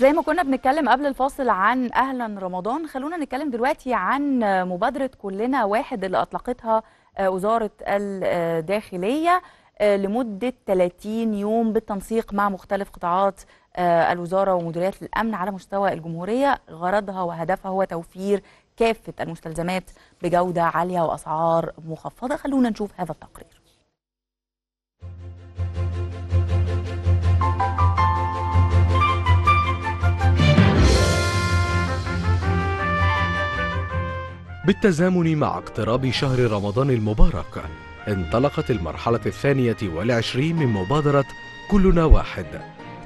زي ما كنا بنتكلم قبل الفاصل عن أهلا رمضان خلونا نتكلم دلوقتي عن مبادرة كلنا واحد اللي أطلقتها وزارة الداخلية لمدة 30 يوم بالتنسيق مع مختلف قطاعات الوزارة ومديريات الأمن على مستوى الجمهورية. غرضها وهدفها هو توفير كافة المستلزمات بجودة عالية وأسعار مخفضة. خلونا نشوف هذا التقرير. بالتزامن مع اقتراب شهر رمضان المبارك انطلقت المرحلة الثانية والعشرين من مبادرة كلنا واحد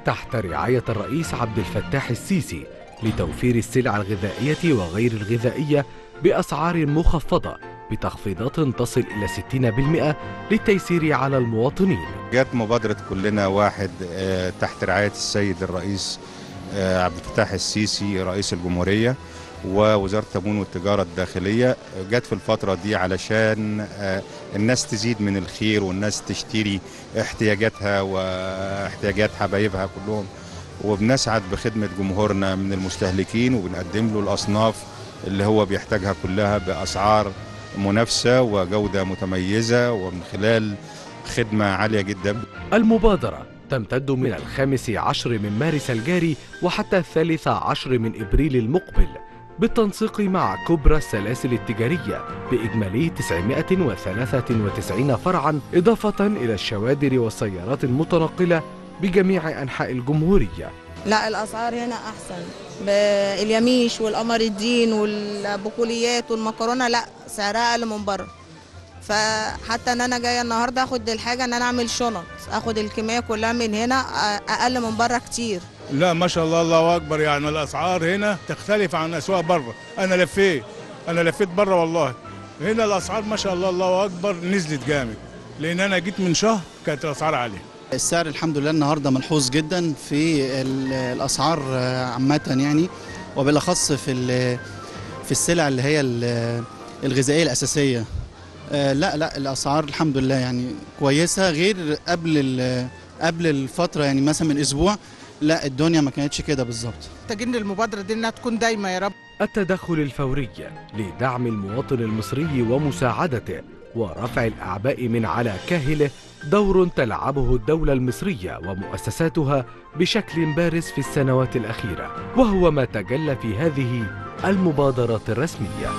تحت رعاية الرئيس عبد الفتاح السيسي لتوفير السلع الغذائية وغير الغذائية بأسعار مخفضة بتخفيضات تصل إلى 60% للتيسير على المواطنين. جت مبادرة كلنا واحد تحت رعاية السيد الرئيس عبد الفتاح السيسي رئيس الجمهورية. ووزارة التموين والتجارة الداخلية جت في الفترة دي علشان الناس تزيد من الخير والناس تشتري احتياجاتها واحتياجات حبايبها كلهم. وبنسعد بخدمة جمهورنا من المستهلكين وبنقدم له الأصناف اللي هو بيحتاجها كلها بأسعار منافسة وجودة متميزة ومن خلال خدمة عالية جدا. المبادرة تمتد من الخامس عشر من مارس الجاري وحتى الثالث عشر من إبريل المقبل. بالتنسيق مع كبرى السلاسل التجارية بإجمالي 993 فرعا إضافة إلى الشوادر والسيارات المتنقلة بجميع أنحاء الجمهورية. لا الأسعار هنا أحسن. اليميش والقمر الدين والبقوليات والمكرونة لا سعرها أقل من بره. فحتى إن أنا جاية النهارده أخد الحاجة إن أنا أعمل شنط أخد الكمية كلها من هنا أقل من بره كتير. لا ما شاء الله الله أكبر. يعني الأسعار هنا تختلف عن أسواق بره. أنا لفيت أنا لفيت بره والله. هنا الأسعار ما شاء الله الله أكبر نزلت جامد. لأن أنا جيت من شهر كانت الأسعار عالية. السعر الحمد لله النهارده ملحوظ جدا في الأسعار عامة يعني. وبالأخص في في السلع اللي هي الغذائية الأساسية. لا لا الأسعار الحمد لله يعني كويسة. غير قبل قبل الفترة يعني مثلا من أسبوع لا الدنيا ما كانتش كده بالظبط. محتاجين المبادرة دي إنها تكون دايما يا رب. التدخل الفوري لدعم المواطن المصري ومساعدته ورفع الأعباء من على كاهله دور تلعبه الدولة المصرية ومؤسساتها بشكل بارز في السنوات الأخيرة وهو ما تجلى في هذه المبادرة الرسمية.